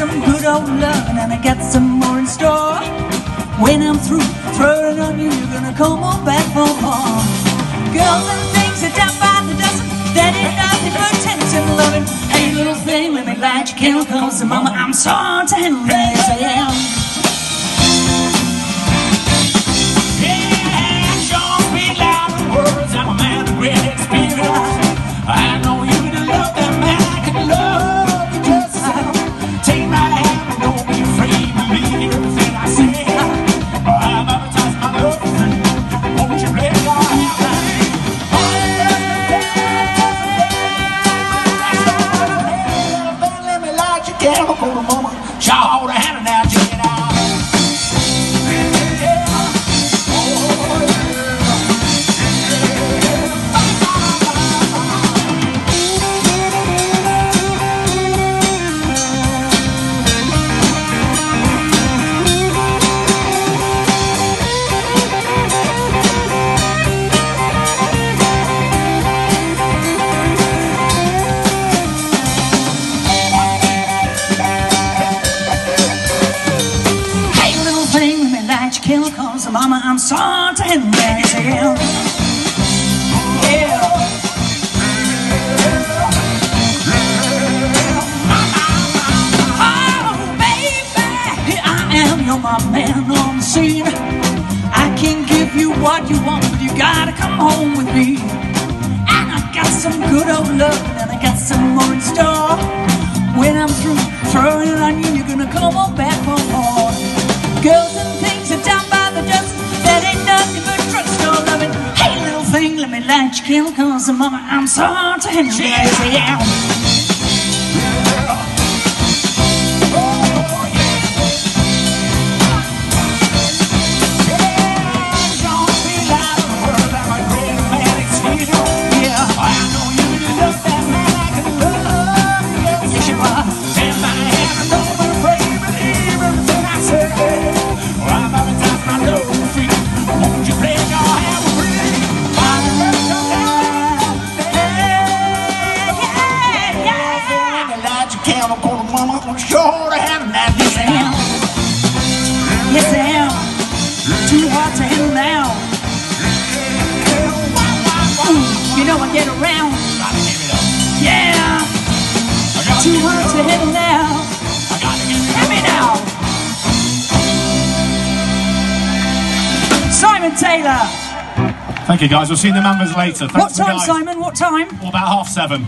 loving and I got some more in store. When I'm through throwing on you, you're gonna come on back for more. Girls and things are down by the dozen. That ain't nothing but tension loving. Hey, little thing, let me light your candle, cause mama, I'm so to handle as I am. Mama, I'm so to handle as I am. Yeah. Oh, baby, here I am, you're my man on the scene. I can give you what you want, but you gotta come home with me. And I got some good old love, and I got some more in store. When I'm through throwing it on you, you're gonna come on back for more. Let me light cause mama, I'm so to handle as Sure to handle that. Yes, I am. Yes, I am. Too hard to handle now. Ooh, you know I get around. Yeah. Too hard to handle now. Hear me now. Simon Taylor. Thank you, guys. We'll see the members later. Thanks What time, guys. Simon? What time? Well, about half seven.